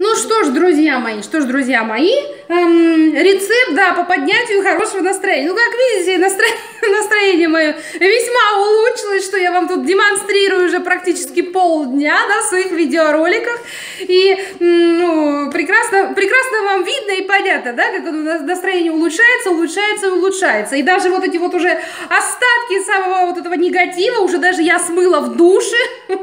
Ну что ж, друзья мои, что ж, друзья мои, эм, рецепт, да, по поднятию хорошего настроения. Ну, как видите, настро... настроение мое весьма улучшилось, что я вам тут демонстрирую уже практически полдня, да, в своих видеороликах. И, ну, прекрасно, прекрасно вам видно и понятно, да, как настроение улучшается, улучшается, улучшается. И даже вот эти вот уже остатки самого вот этого негатива уже даже я смыла в душе.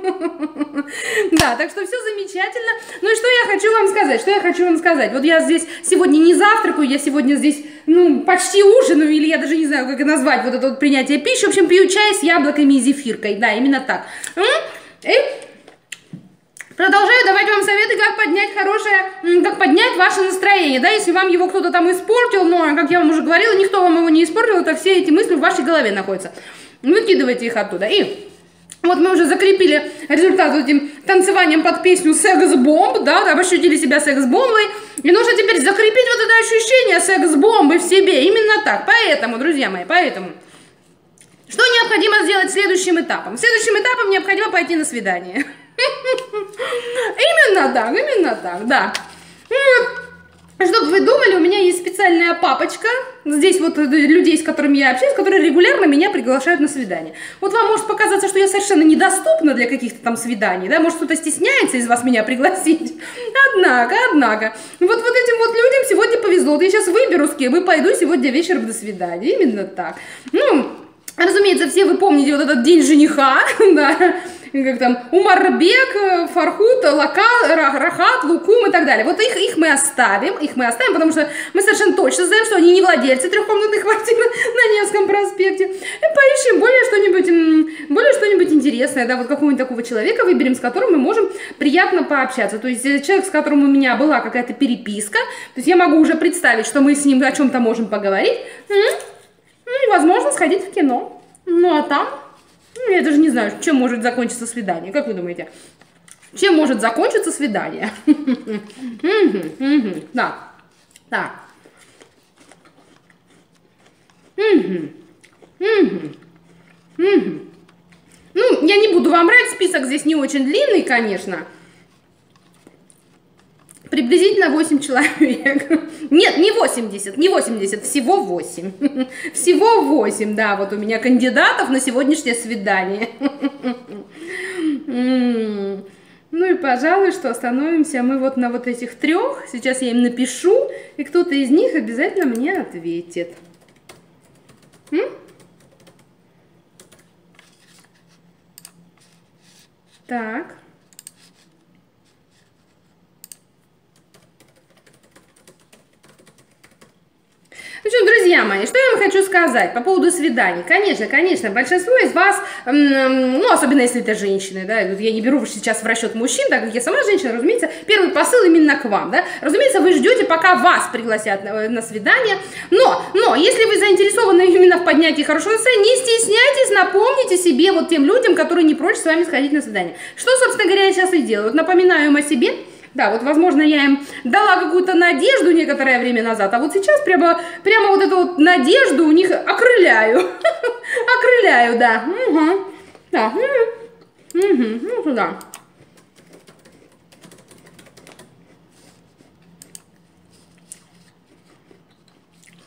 Да, так что все замечательно. Ну и что я хочу вам сказать, что я хочу вам сказать. Вот я здесь сегодня не завтракаю, я сегодня здесь, ну, почти ужинаю, или я даже не знаю, как назвать вот это вот принятие пищи. В общем, пью чай с яблоками и зефиркой. Да, именно так. Продолжаю давать вам советы, как поднять хорошее, как поднять ваше настроение. Да, если вам его кто-то там испортил, но, как я вам уже говорила, никто вам его не испортил, это все эти мысли в вашей голове находятся. Выкидывайте их оттуда. И вот мы уже закрепили результат этим танцеванием под песню «Секс-бомб», да, там ощутили себя секс-бомбой, и нужно теперь закрепить вот это ощущение секс-бомбы в себе, именно так, поэтому, друзья мои, поэтому. Что необходимо сделать следующим этапом? Следующим этапом необходимо пойти на свидание. Именно так, именно так, да. Чтобы вы думали, у меня есть специальная папочка, здесь вот людей, с которыми я общаюсь, которые регулярно меня приглашают на свидание. Вот вам может показаться, что я совершенно недоступна для каких-то там свиданий, да, может кто-то стесняется из вас меня пригласить. Однако, однако, вот, вот этим вот людям сегодня повезло. Вот я сейчас выберу, с кем и пойду сегодня вечером до свидания. Именно так. Ну, разумеется, все вы помните вот этот день жениха, да, как там, Умарбек, э, Фархут, Лака, Рахат, Лукум и так далее. Вот их, их мы оставим, их мы оставим, потому что мы совершенно точно знаем, что они не владельцы трехкомнатной квартиры на Невском проспекте. И поищем более что-нибудь, более что-нибудь интересное, да, вот какого-нибудь такого человека выберем, с которым мы можем приятно пообщаться. То есть э, человек, с которым у меня была какая-то переписка, то есть я могу уже представить, что мы с ним о чем-то можем поговорить, ну и, возможно, сходить в кино. Ну а там ну, я даже не знаю, чем может закончиться свидание. Как вы думаете? Чем может закончиться свидание? Да. Так. Ну, я не буду вам брать, список здесь не очень длинный, конечно. Приблизительно 8 человек. Нет, не 80, не 80, всего 8. Всего 8, да, вот у меня кандидатов на сегодняшнее свидание. Ну и, пожалуй, что остановимся мы вот на вот этих трех. Сейчас я им напишу, и кто-то из них обязательно мне ответит. Так. Ну что, друзья мои, что я вам хочу сказать по поводу свиданий. Конечно, конечно, большинство из вас, ну, особенно если это женщины, да, я не беру сейчас в расчет мужчин, так как я сама женщина, разумеется, первый посыл именно к вам, да. Разумеется, вы ждете, пока вас пригласят на, на свидание, но, но, если вы заинтересованы именно в поднятии хорошего настроения, не стесняйтесь, напомните себе, вот тем людям, которые не прочь с вами сходить на свидание. Что, собственно говоря, я сейчас и делаю. Вот напоминаю им о себе, да, вот, возможно, я им дала какую-то надежду некоторое время назад, а вот сейчас прямо, прямо вот эту вот надежду у них окрыляю. Окрыляю, да. Угу. Да. Угу. Ну, туда.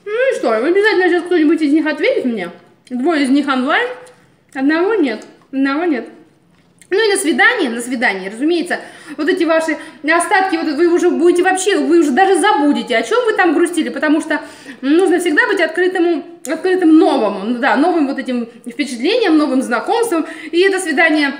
Ну и что, обязательно сейчас кто-нибудь из них ответит мне? Двое из них онлайн, одного нет. Одного нет. Ну и на свидание, на свидание, разумеется, вот эти ваши остатки, вот вы уже будете вообще, вы уже даже забудете, о чем вы там грустили, потому что нужно всегда быть открытым, открытым новому, да, новым вот этим впечатлением, новым знакомством, и это свидание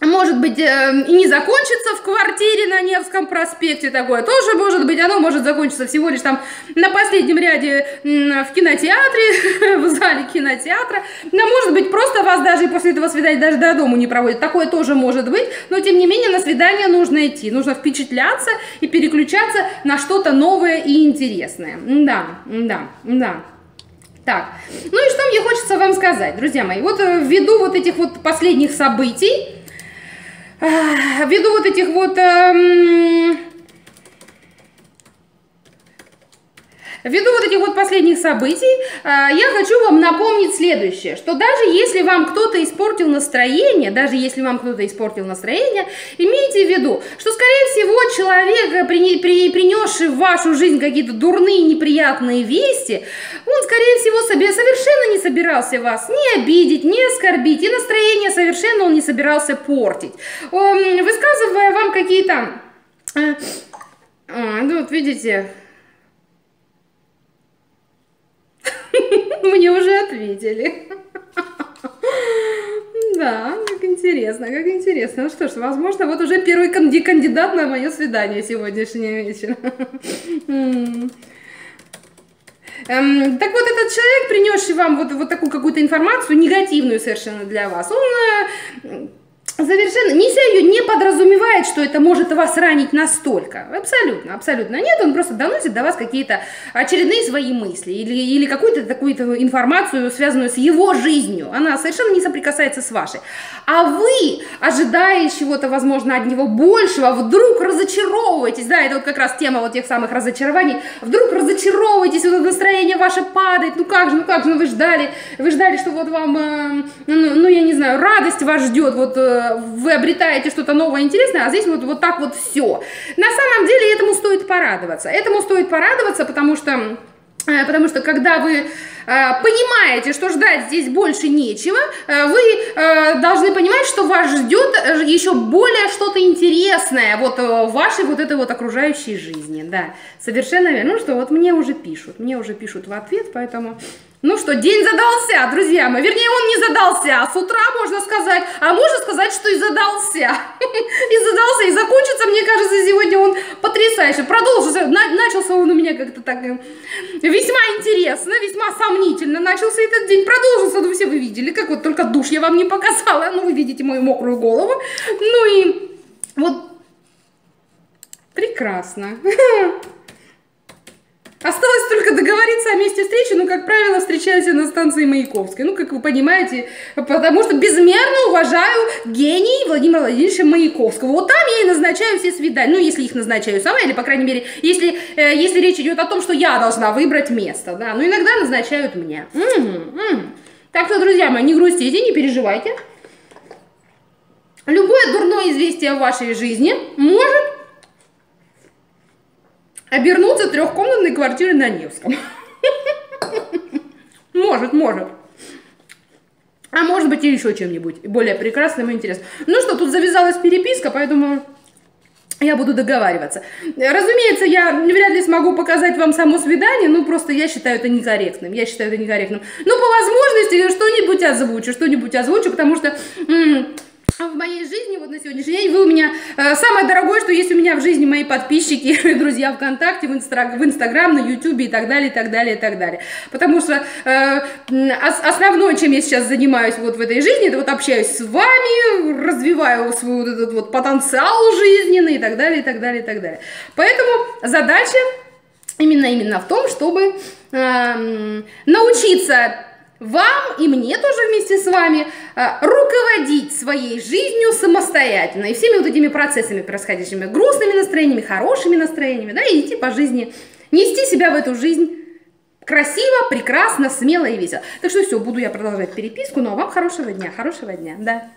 может быть, э, и не закончится в квартире на Невском проспекте такое. Тоже может быть, оно может закончиться всего лишь там на последнем ряде в кинотеатре, в зале кинотеатра. Но может быть, просто вас даже после этого свидания даже до дома не проводят. Такое тоже может быть, но тем не менее на свидание нужно идти. Нужно впечатляться и переключаться на что-то новое и интересное. Да, да, да. Так, ну и что мне хочется вам сказать, друзья мои. Вот э, ввиду вот этих вот последних событий, ввиду вот этих вот... Ввиду вот этих вот последних событий, а, я хочу вам напомнить следующее, что даже если вам кто-то испортил настроение, даже если вам кто-то испортил настроение, имейте в виду, что, скорее всего, человек, при, принесший в вашу жизнь какие-то дурные, неприятные вести, он, скорее всего, совершенно не собирался вас ни обидеть, ни оскорбить, и настроение совершенно он не собирался портить. Высказывая вам какие-то... Э, а, ну вот видите, Мне уже ответили. Да, как интересно, как интересно. Ну что ж, возможно, вот уже первый кандидат на мое свидание сегодняшнее вечер. Эм, так вот, этот человек, принесший вам вот, вот такую какую-то информацию, негативную совершенно для вас, он э, совершенно, нельзя ее не подразумевает, что это может вас ранить настолько. Абсолютно, абсолютно нет, он просто доносит до вас какие-то очередные свои мысли или, или какую-то такую информацию, связанную с его жизнью. Она совершенно не соприкасается с вашей. А вы, ожидая чего-то, возможно, от него большего, вдруг разочаровываетесь, да, это вот как раз тема вот тех самых разочарований, вдруг разочаровываетесь, вот настроение ваше падает, ну как же, ну как же, ну вы ждали, вы ждали, что вот вам, э, ну, ну я не знаю, радость вас ждет, вот э, вы обретаете что-то новое, интересное, а здесь вот, вот так вот все. На самом деле этому стоит порадоваться. Этому стоит порадоваться, потому что э, Потому что когда вы э, понимаете, что ждать здесь больше нечего, э, вы должны понимать, что вас ждет еще более что-то интересное вот в вашей вот этой вот окружающей жизни. Да, совершенно верно. Ну что, вот мне уже пишут, мне уже пишут в ответ, поэтому ну что, день задался, друзья мои. Вернее, он не задался, а с утра можно сказать. А можно сказать, что и задался. И задался, и закончится, мне кажется, сегодня он потрясающе. Продолжился, начался он у меня как-то так э, весьма интересно, весьма сомнительно. Начался этот день, продолжился, ну все вы видели, как вот только душ я вам не показала. Ну вы видите мою мокрую голову. Ну и вот прекрасно. Осталось только договориться о месте встречи, ну, как правило, встречаемся на станции Маяковской. Ну, как вы понимаете, потому что безмерно уважаю гений Владимира Владимировича Маяковского. Вот там я и назначаю все свидания. Ну, если их назначаю сама, или, по крайней мере, если, э, если речь идет о том, что я должна выбрать место, да. Ну, иногда назначают меня. Угу, Так что, друзья мои, не грустите, не переживайте. Любое дурное известие в вашей жизни может обернуться трехкомнатной квартирой на Невском. Может, может. А может быть и еще чем-нибудь более прекрасным и интересным. Ну что, тут завязалась переписка, поэтому я буду договариваться. Разумеется, я вряд ли смогу показать вам само свидание, ну просто я считаю это некорректным. Я считаю это некорректным. Но по возможности что-нибудь озвучу, что-нибудь озвучу, потому что в моей жизни вот на сегодняшний день вы у меня э, самое дорогое, что есть у меня в жизни мои подписчики, друзья ВКонтакте, в, Инстаграм, в Инстаграм, на Ютубе и так далее, и так далее, и так далее. Потому что э, основное, чем я сейчас занимаюсь вот в этой жизни, это вот общаюсь с вами, развиваю свой вот этот вот потенциал жизненный и так далее, и так далее, и так далее. Поэтому задача именно именно в том, чтобы э, научиться вам и мне тоже вместе с вами э, руководить своей жизнью самостоятельно и всеми вот этими процессами происходящими, грустными настроениями, хорошими настроениями, да, и идти по жизни, нести себя в эту жизнь красиво, прекрасно, смело и весело. Так что все, буду я продолжать переписку, ну, а вам хорошего дня, хорошего дня, да.